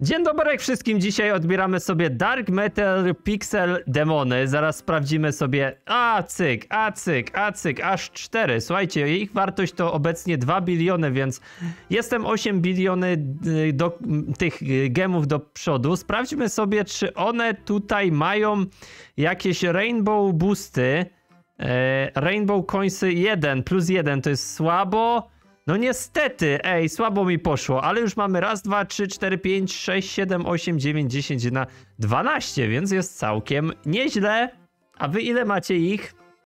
Dzień dobry wszystkim, dzisiaj odbieramy sobie Dark Metal Pixel Demony, zaraz sprawdzimy sobie, a cyk, a cyk, a cyk, aż 4, słuchajcie, ich wartość to obecnie 2 biliony, więc jestem 8 biliony y, do, tych y, gemów do przodu, sprawdźmy sobie, czy one tutaj mają jakieś Rainbow Boosty, e, Rainbow Coinsy 1 plus 1 to jest słabo, no niestety, ej, słabo mi poszło, ale już mamy raz, dwa, trzy, cztery, pięć, sześć, siedem, osiem, dziewięć, dziesięć na 12, więc jest całkiem nieźle. A wy ile macie ich?